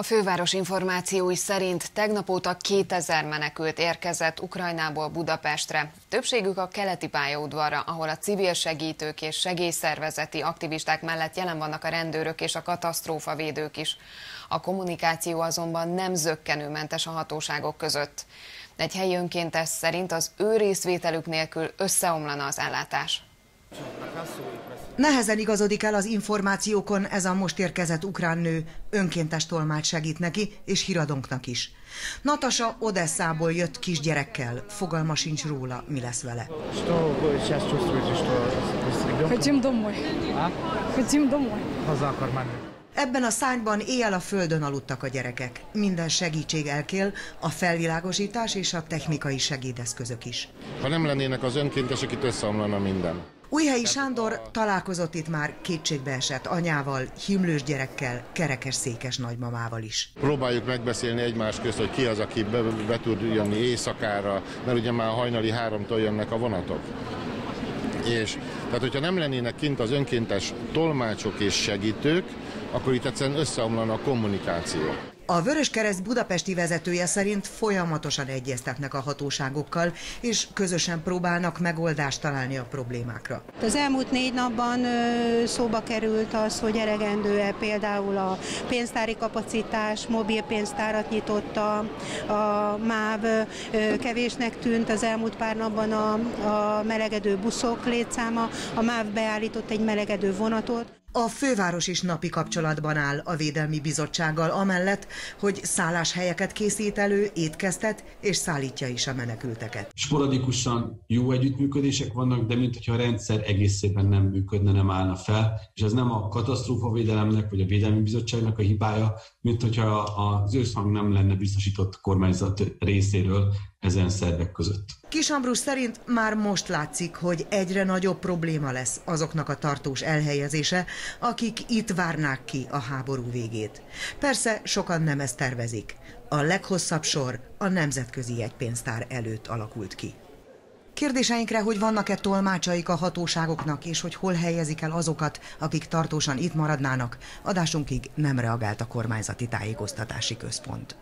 A főváros információi szerint tegnap óta 2000 menekült érkezett Ukrajnából Budapestre. Többségük a keleti pályaudvarra, ahol a civil segítők és segélyszervezeti aktivisták mellett jelen vannak a rendőrök és a katasztrófavédők is. A kommunikáció azonban nem zöggenőmentes a hatóságok között. Egy helyi önkéntes szerint az ő részvételük nélkül összeomlana az ellátás. Nehezen igazodik el az információkon ez a most érkezett ukrán nő. Önkéntes tolmács segít neki, és híradónknak is. Natasa Odesszából jött kisgyerekkel. Fogalma sincs róla, mi lesz vele. Haza akar menni. Ebben a szányban éjjel a földön aludtak a gyerekek. Minden segítség elkél, a felvilágosítás és a technikai segédeszközök is. Ha nem lennének az önkéntesek, itt összeomlana minden. Újhelyi Sándor találkozott itt már kétségbeesett anyával, himlős gyerekkel, kerekes székes nagymamával is. Próbáljuk megbeszélni egymás közt, hogy ki az, aki be, be tud jönni éjszakára, mert ugye már hajnali háromtól jönnek a vonatok. És tehát, hogyha nem lennének kint az önkéntes tolmácsok és segítők, akkor itt egyszerűen összeomlana a kommunikáció. A Vöröskereszt budapesti vezetője szerint folyamatosan egyeztetnek a hatóságokkal, és közösen próbálnak megoldást találni a problémákra. Az elmúlt négy napban szóba került az, hogy elegendő-e például a pénztári kapacitás, mobil pénztárat nyitotta, a MÁV kevésnek tűnt az elmúlt pár napban a, a melegedő buszok létszáma, a MÁV beállított egy melegedő vonatot. A főváros is napi kapcsolatban áll a Védelmi Bizottsággal, amellett, hogy szálláshelyeket készít elő, étkeztet és szállítja is a menekülteket. Sporadikusan jó együttműködések vannak, de mintha a rendszer egészében nem működne, nem állna fel, és ez nem a katasztrófavédelemnek vagy a Védelmi Bizottságnak a hibája, mint hogyha az összhang nem lenne biztosított kormányzat részéről ezen szervek között. Kis Ambrus szerint már most látszik, hogy egyre nagyobb probléma lesz azoknak a tartós elhelyezése, akik itt várnák ki a háború végét. Persze sokan nem ezt tervezik. A leghosszabb sor a nemzetközi jegypénztár előtt alakult ki. Kérdéseinkre, hogy vannak-e tolmácsaik a hatóságoknak, és hogy hol helyezik el azokat, akik tartósan itt maradnának, adásunkig nem reagált a kormányzati tájékoztatási központ.